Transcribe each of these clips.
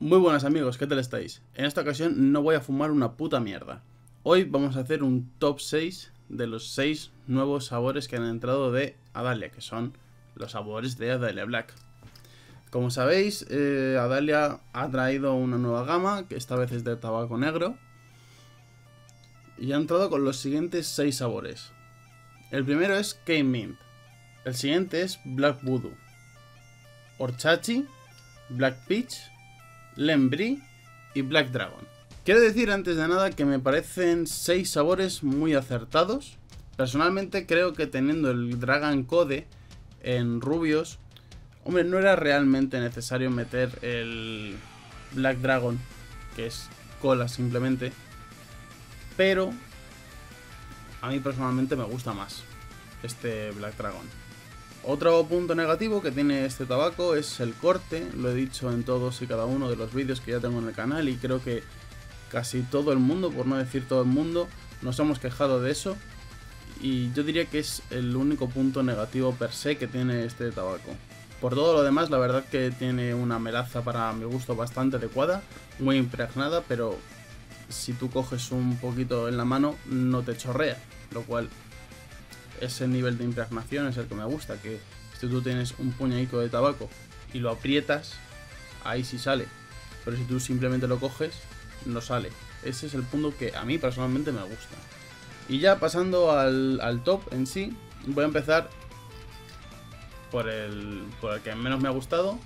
Muy buenas amigos, ¿qué tal estáis? En esta ocasión no voy a fumar una puta mierda. Hoy vamos a hacer un top 6 de los 6 nuevos sabores que han entrado de Adalia, que son los sabores de Adalia Black. Como sabéis, eh, Adalia ha traído una nueva gama, que esta vez es de tabaco negro. Y ha entrado con los siguientes 6 sabores. El primero es Cane Mint. El siguiente es Black Voodoo. Orchachi, Black Peach, Lembri y Black Dragon. Quiero decir antes de nada que me parecen 6 sabores muy acertados. Personalmente creo que teniendo el Dragon Code en rubios, hombre, no era realmente necesario meter el Black Dragon, que es cola simplemente. Pero a mí personalmente me gusta más este Black Dragon. Otro punto negativo que tiene este tabaco es el corte, lo he dicho en todos y cada uno de los vídeos que ya tengo en el canal y creo que casi todo el mundo, por no decir todo el mundo, nos hemos quejado de eso y yo diría que es el único punto negativo per se que tiene este tabaco. Por todo lo demás, la verdad que tiene una melaza para mi gusto bastante adecuada, muy impregnada, pero si tú coges un poquito en la mano no te chorrea, lo cual ese nivel de impregnación es el que me gusta, que si tú tienes un puñadito de tabaco y lo aprietas, ahí sí sale. Pero si tú simplemente lo coges, no sale. Ese es el punto que a mí personalmente me gusta. Y ya pasando al, top en sí, voy a empezar por el, por el que menos me ha gustado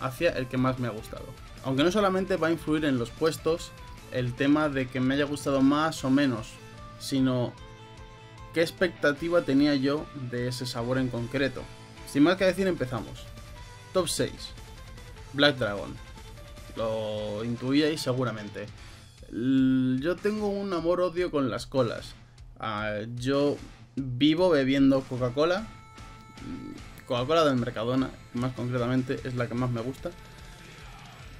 hacia el que más me ha gustado. Aunque no solamente va a influir en los puestos el tema de que me haya gustado más o menos, sino qué expectativa tenía yo de ese sabor en concreto. Sin más que decir, empezamos. Top 6. Black Dragon. Lo intuíais seguramente. Yo tengo un amor-odio con las colas. Ah, yo vivo bebiendo Coca-Cola. Coca-Cola del Mercadona, más concretamente, es la que más me gusta.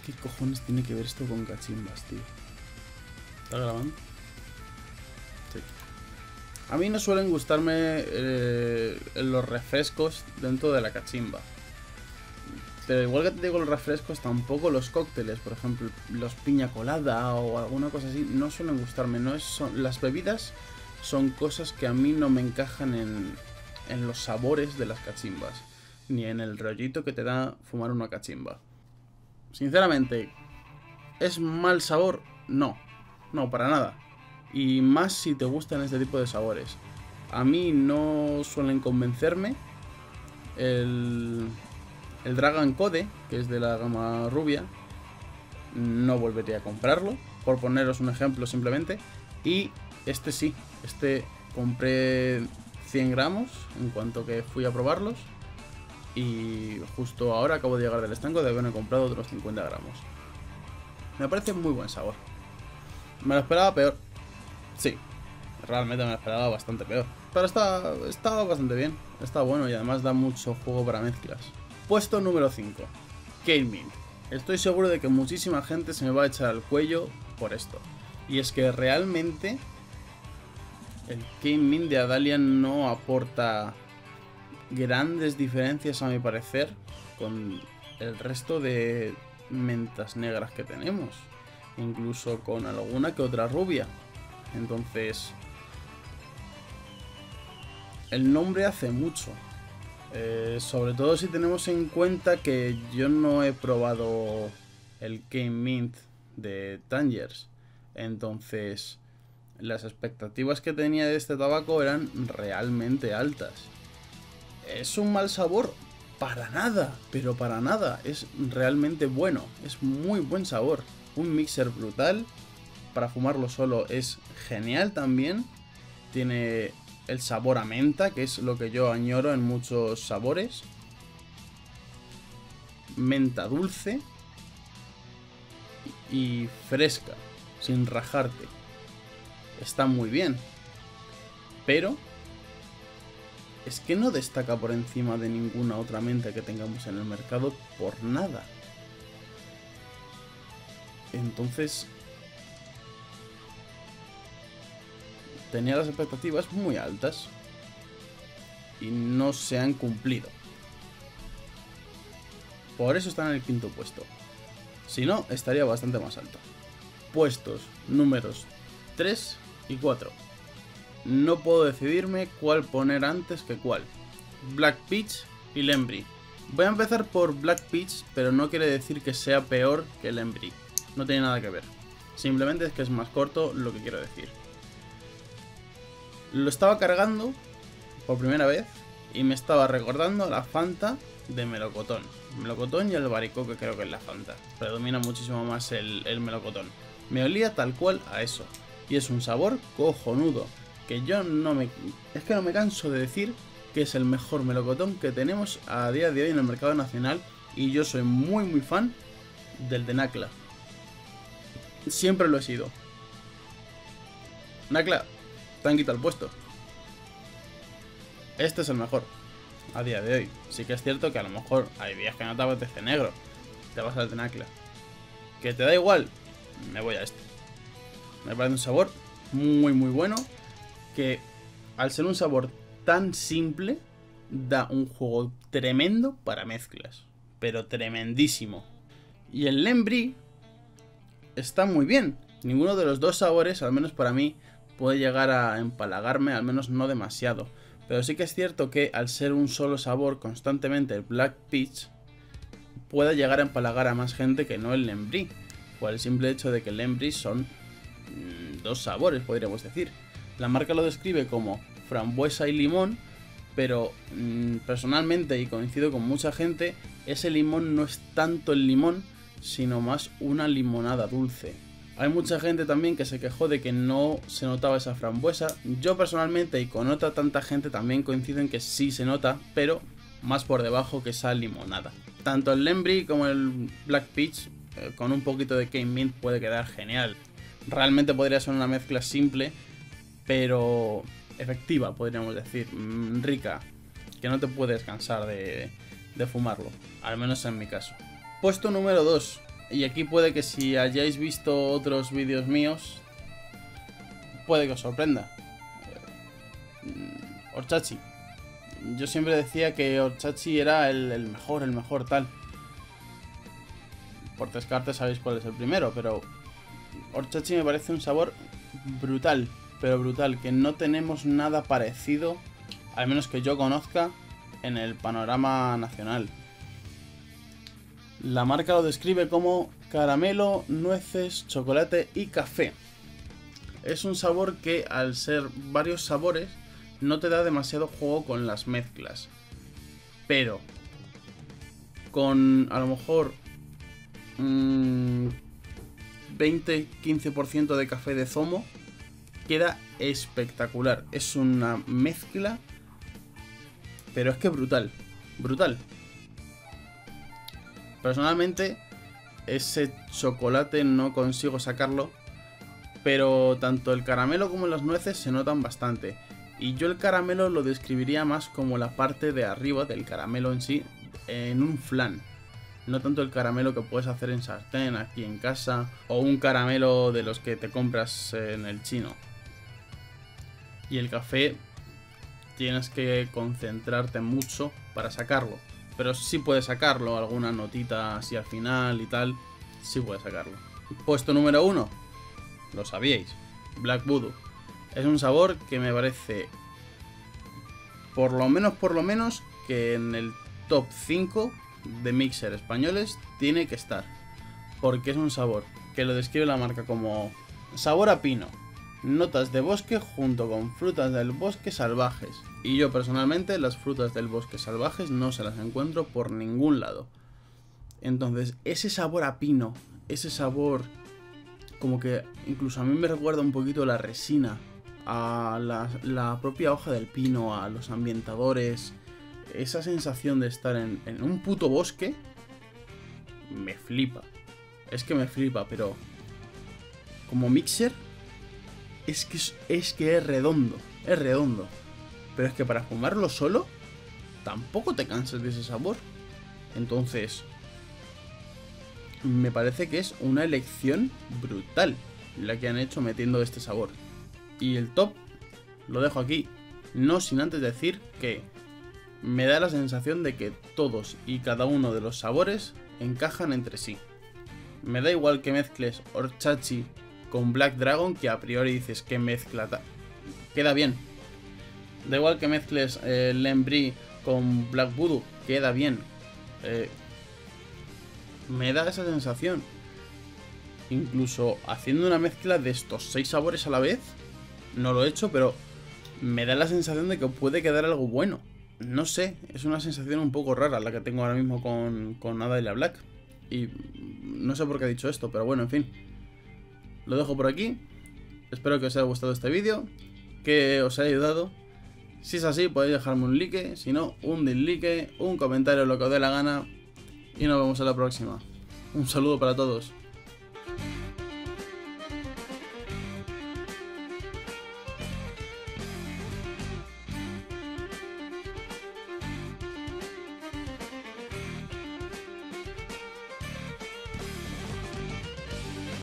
¿Qué cojones tiene que ver esto con cachimbas, tío? ¿Está grabando? A mí no suelen gustarme eh, los refrescos dentro de la cachimba. Pero igual que te digo los refrescos, tampoco los cócteles, por ejemplo, los piña colada o alguna cosa así, no suelen gustarme. No es, son, las bebidas son cosas que a mí no me encajan en, en los sabores de las cachimbas, ni en el rollito que te da fumar una cachimba. Sinceramente, ¿es mal sabor? No, no, para nada y más si te gustan este tipo de sabores. A mí no suelen convencerme el, el Dragon Code, que es de la gama rubia, no volvería a comprarlo, por poneros un ejemplo simplemente. Y este sí, este compré 100 gramos en cuanto que fui a probarlos. Y justo ahora acabo de llegar del estanco de haberme comprado otros 50 gramos. Me parece muy buen sabor. Me lo esperaba peor, Sí, realmente me esperaba bastante peor. Pero está, está bastante bien, está bueno y además da mucho juego para mezclas. Puesto número 5, Kane Mint. Estoy seguro de que muchísima gente se me va a echar al cuello por esto. Y es que realmente el Kane Mint de Adalia no aporta grandes diferencias a mi parecer con el resto de mentas negras que tenemos. Incluso con alguna que otra rubia. Entonces, el nombre hace mucho. Eh, sobre todo si tenemos en cuenta que yo no he probado el Game Mint de Tangers. Entonces, las expectativas que tenía de este tabaco eran realmente altas. ¿Es un mal sabor? Para nada, pero para nada. Es realmente bueno. Es muy buen sabor. Un mixer brutal para fumarlo solo es genial también. Tiene el sabor a menta, que es lo que yo añoro en muchos sabores. Menta dulce y fresca, sin rajarte. Está muy bien. Pero es que no destaca por encima de ninguna otra menta que tengamos en el mercado por nada. Entonces, tenía las expectativas muy altas y no se han cumplido. Por eso está en el quinto puesto. Si no, estaría bastante más alto. Puestos números 3 y 4. No puedo decidirme cuál poner antes que cuál. Black Peach y Lembry. Voy a empezar por Black Peach, pero no quiere decir que sea peor que Lembry. No tiene nada que ver. Simplemente es que es más corto lo que quiero decir. Lo estaba cargando por primera vez y me estaba recordando la Fanta de melocotón. Melocotón y el que creo que es la Fanta. Predomina muchísimo más el, el melocotón. Me olía tal cual a eso. Y es un sabor cojonudo. Que yo no me... Es que no me canso de decir que es el mejor melocotón que tenemos a día de hoy en el mercado nacional. Y yo soy muy muy fan del de Nacla. Siempre lo he sido. Nacla, te han quitado el puesto. Este es el mejor a día de hoy. Sí que es cierto que a lo mejor hay días que no te apetece negro. Te vas al Tenacla. Que te da igual, me voy a este. Me parece un sabor muy muy bueno. Que al ser un sabor tan simple, da un juego tremendo para mezclas. Pero tremendísimo. Y el Lembri está muy bien. Ninguno de los dos sabores, al menos para mí, puede llegar a empalagarme, al menos no demasiado. Pero sí que es cierto que al ser un solo sabor constantemente el Black Peach, puede llegar a empalagar a más gente que no el Lembri. Por el simple hecho de que el Lembri son mm, dos sabores, podríamos decir. La marca lo describe como frambuesa y limón, pero mm, personalmente, y coincido con mucha gente, ese limón no es tanto el limón, sino más una limonada dulce. Hay mucha gente también que se quejó de que no se notaba esa frambuesa. Yo personalmente y con otra tanta gente también coincido en que sí se nota, pero más por debajo que esa limonada. Tanto el Lembri como el Black Peach eh, con un poquito de Cane Mint puede quedar genial. Realmente podría ser una mezcla simple, pero efectiva, podríamos decir, mm, rica, que no te puedes cansar de, de fumarlo, al menos en mi caso. Puesto número 2, y aquí puede que si hayáis visto otros vídeos míos, puede que os sorprenda. Eh, Orchachi. Yo siempre decía que Orchachi era el, mejor, el mejor tal. Por descarte sabéis cuál es el primero, pero Orchachi me parece un sabor brutal, pero brutal, que no tenemos nada parecido, al menos que yo conozca, en el panorama nacional. La marca lo describe como caramelo, nueces, chocolate y café. Es un sabor que al ser varios sabores no te da demasiado juego con las mezclas. Pero con a lo mejor 20-15% mm, de café de zomo queda espectacular. Es una mezcla, pero es que brutal, brutal. Personalmente, ese chocolate no consigo sacarlo. Pero tanto el caramelo como las nueces se notan bastante. Y yo el caramelo lo describiría más como la parte de arriba del caramelo en sí, en un flan. No tanto el caramelo que puedes hacer en sartén aquí en casa o un caramelo de los que te compras en el chino. Y el café tienes que concentrarte mucho para sacarlo pero sí puede sacarlo, alguna notita así al final y tal, sí puede sacarlo. Puesto número uno, lo sabíais, Black Voodoo. Es un sabor que me parece, por lo menos, por lo menos, que en el top 5 de mixer españoles tiene que estar. Porque es un sabor que lo describe la marca como sabor a pino, notas de bosque junto con frutas del bosque salvajes. Y yo personalmente las frutas del bosque salvajes no se las encuentro por ningún lado. Entonces, ese sabor a pino, ese sabor como que incluso a mí me recuerda un poquito la resina, a la, propia hoja del pino, a los ambientadores, esa sensación de estar en, en un puto bosque, me flipa. Es que me flipa, pero como mixer es que es, que es redondo, es redondo. Pero es que para fumarlo solo, tampoco te cansas de ese sabor. Entonces, me parece que es una elección brutal la que han hecho metiendo este sabor. Y el top lo dejo aquí, no sin antes decir que me da la sensación de que todos y cada uno de los sabores encajan entre sí. Me da igual que mezcles Orchachi con Black Dragon, que a priori dices que mezcla. Queda bien. Da igual que mezcles eh, con Black Voodoo, queda bien. Eh, me da esa sensación. Incluso haciendo una mezcla de estos seis sabores a la vez, no lo he hecho, pero me da la sensación de que puede quedar algo bueno. No sé, es una sensación un poco rara la que tengo ahora mismo con, con Nada y la Black. Y no sé por qué he dicho esto, pero bueno, en fin. Lo dejo por aquí. Espero que os haya gustado este vídeo, que os haya ayudado. Si es así, podéis dejarme un like, si no, un dislike, un comentario, lo que os dé la gana. Y nos vemos en la próxima. Un saludo para todos.